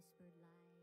whispered lies.